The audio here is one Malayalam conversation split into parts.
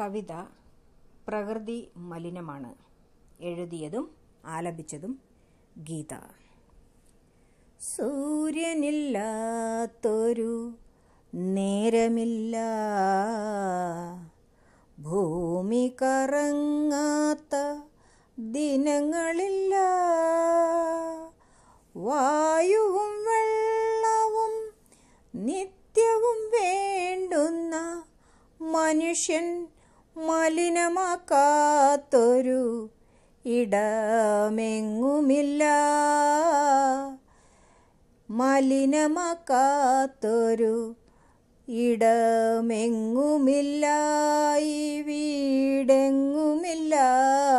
കവിത പ്രകൃതി മലിനമാണ്. എഴുതിയതും ആലപിച്ചതും ഗീത. സൂര്യനില്ലാത്തൊരു നേരമില്ല. ഭൂമി കറങ്ങാത്ത ദിനങ്ങളില്ല. വായുവും വെള്ളവും നിത്യവും വേണ്ടുന്ന മനുഷ്യൻ മലിനമാക്കാത്തൊരു ഇടമെങ്ങുമില്ല. മലിനമാക്കാത്തൊരു ഇടമെങ്ങുമില്ല. ഈ വീടെങ്ങുമില്ല.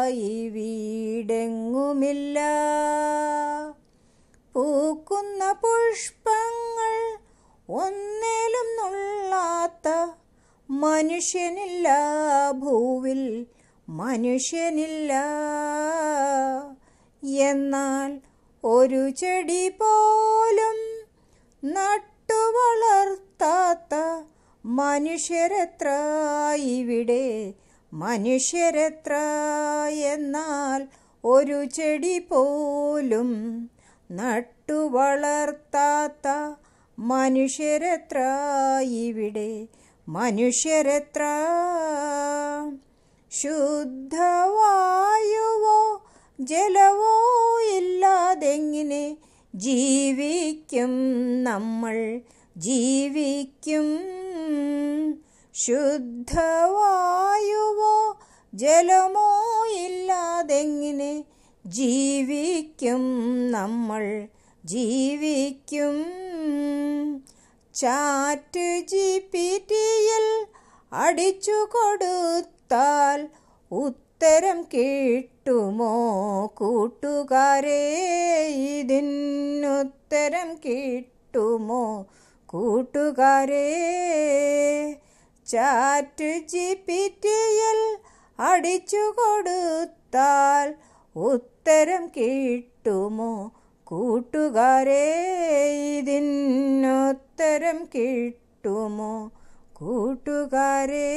ഈ വീടെങ്ങുമില്ല. പൂക്കുന്ന പുഷ്പങ്ങൾ ഒന്നേലും നുള്ളാത്ത മനുഷ്യനില്ല ഭൂവിൽ മനുഷ്യനില്ല. എന്നാൽ ഒരു ചെടി പോലും നട്ടു വളർത്താത്ത മനുഷ്യരെത്ര? ഇവിടെ മനുഷ്യരെത്ര എന്നാൽ ഒരു ചെടി പോലും നട്ടു വളർത്താത്ത മനുഷ്യരെത്ര ഇവിടെ മനുഷ്യരെത്ര ശുദ്ധവായുവോ ജലവോ ഇല്ലാതെങ്ങനെ ജീവിക്കും നമ്മൾ? ജീവിക്കും ശുദ്ധവായുവോ ജലമോ ഇല്ലാതെങ്ങനെ ജീവിക്കും നമ്മൾ? ജീവിക്കും ചാറ്റ് ജി പി ടിയിൽ അടിച്ചു കൊടുത്താൽ ഉത്തരം കിട്ടുമോ? കൂട്ടുകാരെ ഇതിനുത്തരം കിട്ടുമോ? കൂട്ടുകാരെ ചാറ്റ് ജി പി ടിയിൽ അടിച്ചു കൊടുത്താൽ ഉത്തരം കിട്ടുമോ? കൂട്ടുകാരെ ഇതിനുത്തരം കിട്ടുമോ? കൂട്ടുകാരേ